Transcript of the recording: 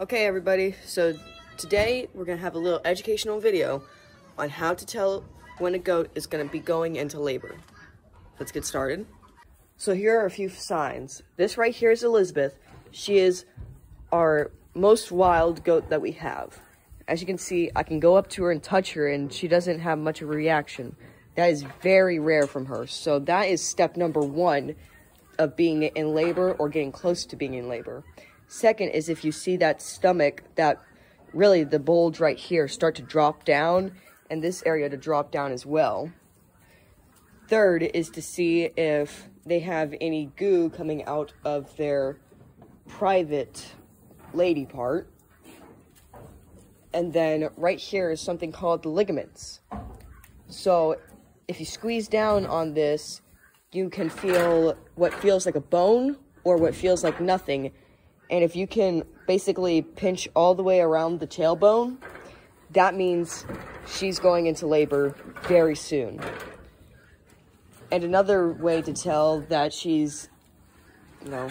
Okay, everybody, so today we're gonna have a little educational video on how to tell when a goat is gonna be going into labor. Let's get started. So here are a few signs. This right here is Elizabeth. She is our most wild goat that we have. As you can see, I can go up to her and touch her and she doesn't have much of a reaction. That is very rare from her. So that is step number one of being in labor or getting close to being in labor. Second is if you see that stomach, that really the bulge right here start to drop down and this area to drop down as well. Third is to see if they have any goo coming out of their private lady part. And then right here is something called the ligaments. So if you squeeze down on this, you can feel what feels like a bone or what feels like nothing and if you can basically pinch all the way around the tailbone, that means she's going into labor very soon. And another way to tell that she's, you know,